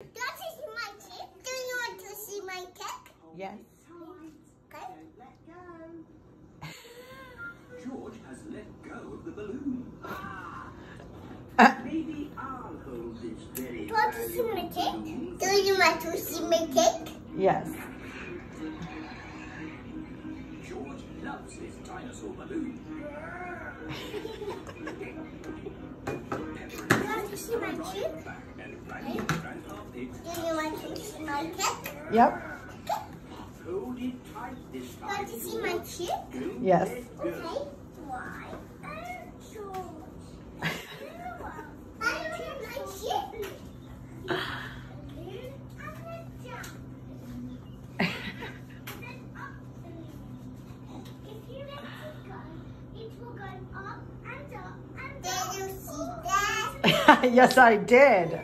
That is my cake. Do you want to see my cake? Yes. Okay. George has let go of the balloon. Uh, Maybe I'll hold this very Do you want to see my valuable cake? Do you want to see my cake? yes. George loves his dinosaur balloon. Do you want to see my cake? Do you want to see my cake? Yep. hold it tight this time. want to see my cake? Yes. Okay. Why? I don't have my cake. Did you see that? yes, I did.